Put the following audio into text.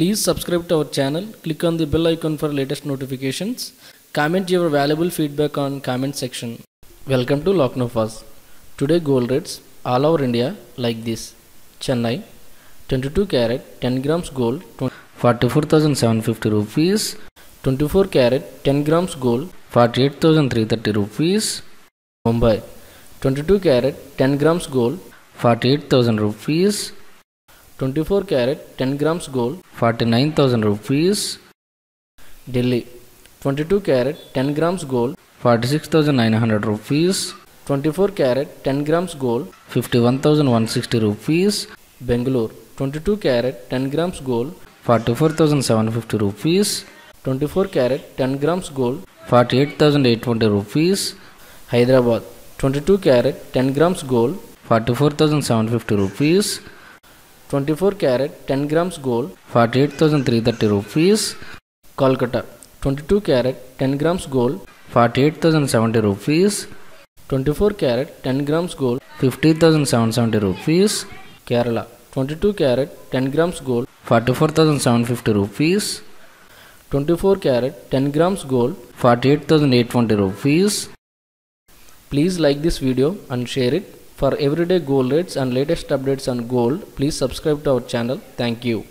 Please subscribe to our channel, click on the bell icon for latest notifications, comment your valuable feedback on comment section. Welcome to Fuzz. Today gold rates all over India like this. Chennai 22 carat 10 grams gold 44,750 rupees 24 carat 10 grams gold 48,330 rupees Mumbai 22 carat 10 grams gold 48,000 rupees 24 carat 10 grams gold 49000 rupees. Delhi. 22 carat 10 grams gold 46900 rupees. 24 carat 10 grams gold 51160 rupees. Bangalore. 22 carat 10 grams gold 44750 rupees. 24 carat 10 grams gold 48820 rupees. Hyderabad. 22 carat 10 grams gold 44750 rupees 24 carat 10 grams gold 48330 rupees. Kolkata 22 carat 10 grams gold 48070 rupees. 24 carat 10 grams gold 50770 rupees. Kerala 22 carat 10 grams gold 44750 rupees. 24 carat 10 grams gold 48820 rupees. Please like this video and share it. For everyday gold rates and latest updates on gold, please subscribe to our channel. Thank you.